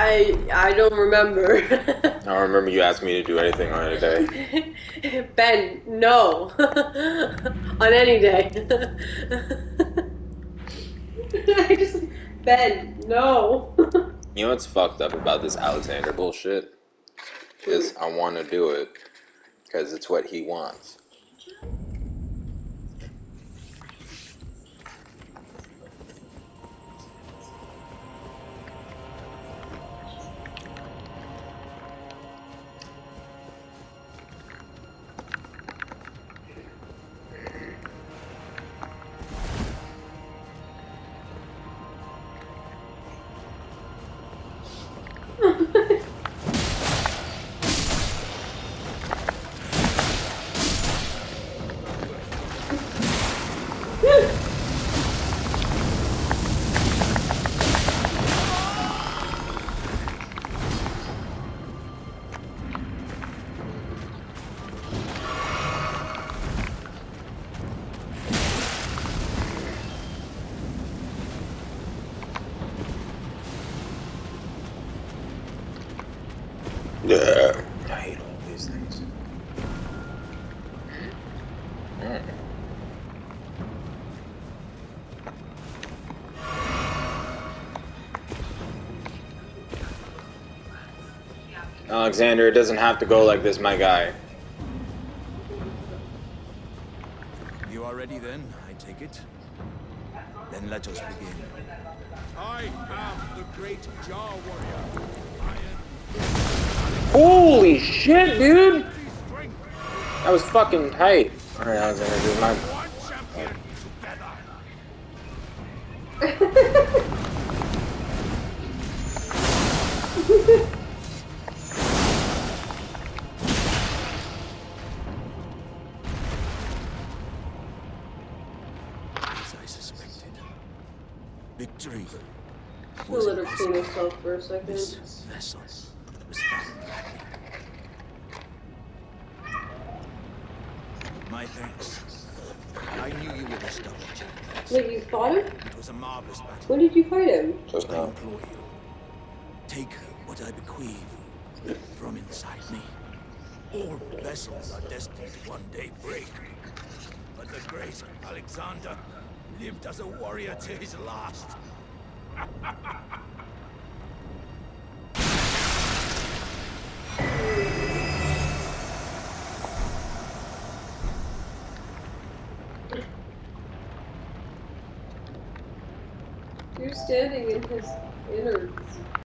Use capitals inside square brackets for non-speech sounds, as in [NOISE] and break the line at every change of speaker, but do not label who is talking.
I I don't remember.
I don't remember you asked me to do anything on any day. [LAUGHS]
ben, no. [LAUGHS] on any day. [LAUGHS] I just Ben, no.
You know what's fucked up about this Alexander bullshit? Is I want to do it because it's what he wants. Yeah. I hate all these things. Mm. Alexander, it doesn't have to go like this, my guy.
You are ready then, I take it? Then let us begin.
I am the great Jar Warrior. Iron
Holy shit, dude! That was fucking tight. Alright, Alexander, dude, my.
one champion together.
As I suspected. Victory
We'll let her clean herself for a second.
This vessel was found lacking. My thanks. I knew you were the stubborn champions.
Wait, you fought him?
It was a marvelous battle.
When did you fight him?
Just
I implore you, take what I bequeath from inside me. All vessels are destined to one day break. But the great Alexander lived as a warrior to his last. [LAUGHS]
You're standing in his innards.